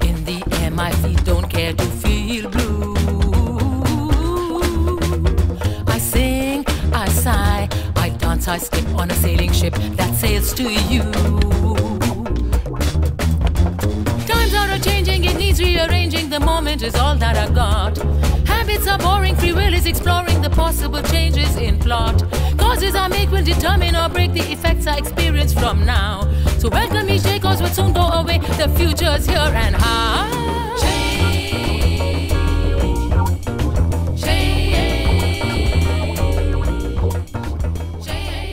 In the air, my feet don't care to feel blue. I sing, I sigh, I dance, I skip on a sailing ship that sails to you. Times are changing, it needs rearranging. The moment is all that I got. Habits are boring, free will is exploring the possible changes in plot. Causes I make will determine or break the effects I experience from now. So welcome me, cause will soon go away. The future's here and how. Change. Change. Change.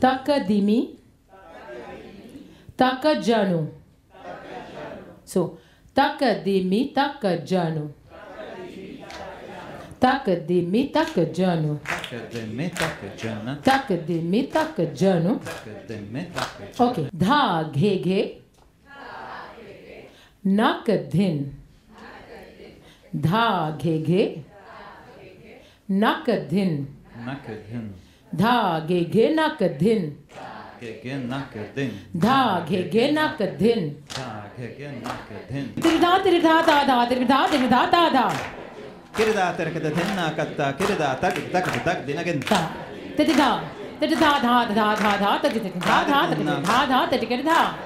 Takadimi. Takajanu. So, takadimi, takajanu. Takadimi, takajanu. Takademi takajana. Takadimi, takajanu. Takademi takajana. Okay. Dha ghe ghe. Nakadhin. Dha ghe ghe. Nakadhin. Nakadhin. धागे घे नक दिन घे नक दिन त्रिधा त्रिधा दादा त्रिधा त्रिधा धा धा धा धा धा धा तेरी तेरी धा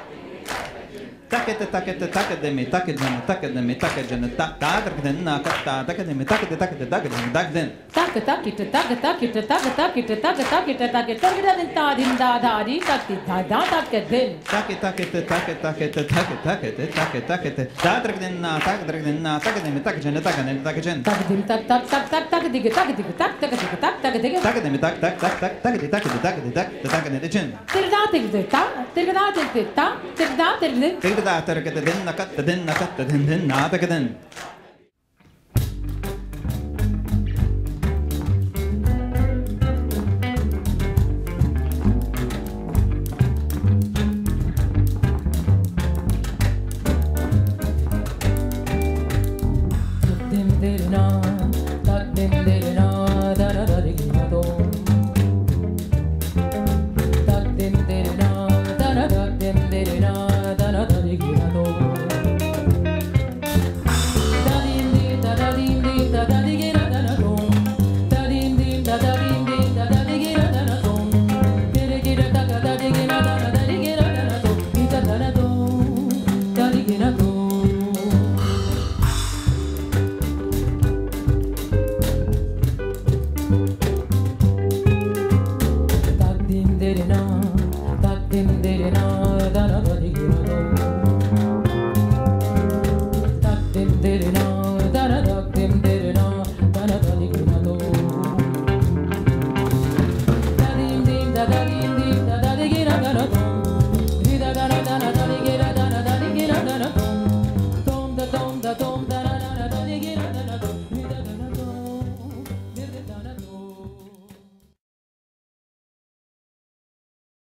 tirda da. Takete me takete takademi takajana takademi takajana. Ta ta terkadin nakatta. Takademi takade takade takademi takadin. Tak tak it tak tak it tak tak it tak tak it tak it tirda din ta din da da di tak ti da da tak din. Take takete take takete take takete take takete. Ta terkadin na tak terkadin na takademi takajana takademi takajana. Tak din tak tak tak tak tak dig tak dig tak tak dig tak tak dig. Takademi tak tak tak tak takade takade takade tak takade chin. Tirda tirda ta tirda tirda ta tirda Takada, tarakada, then, nakata, then, nakata, then, then, natakada, then.